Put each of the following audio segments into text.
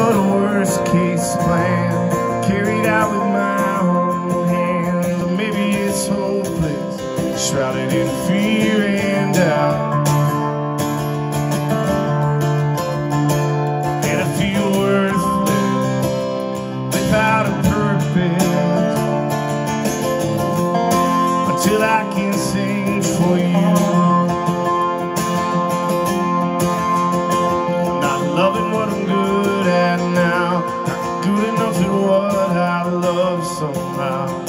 but a worst case plan carried out with my own hand. Maybe it's hopeless, shrouded in fear and doubt. And I feel worthless without a purpose until I can sing for you. Love somehow.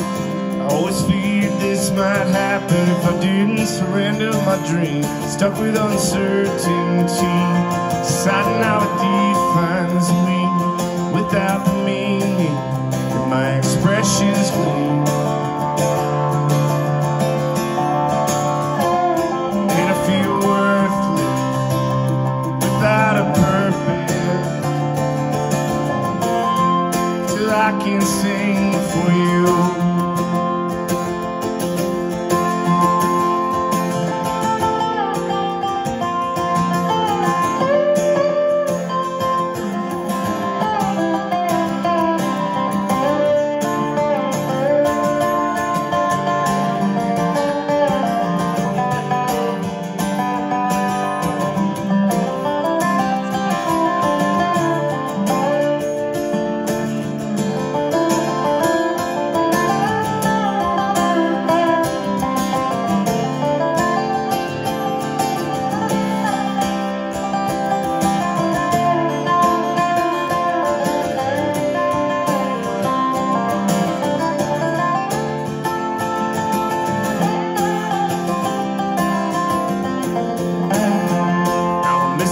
I always feared this might happen if I didn't surrender my dream. Stuck with uncertainty, deciding how it defines I can sing for you.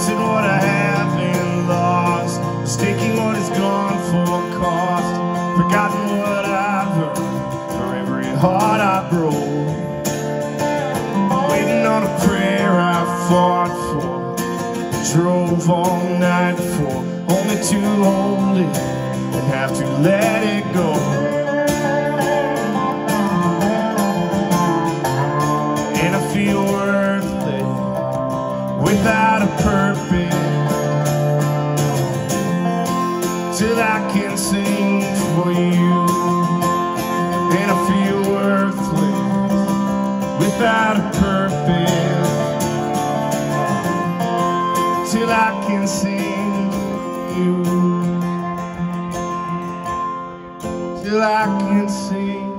Missing what I have and lost, mistaking what is gone for cost, forgotten what I've earned for every heart I broke. Waiting on a prayer I fought for, drove all night for, only to hold it and have to let it go. without a purpose. Till I can sing for you and I feel worthless without a purpose. Till I can sing for you. Till I can sing.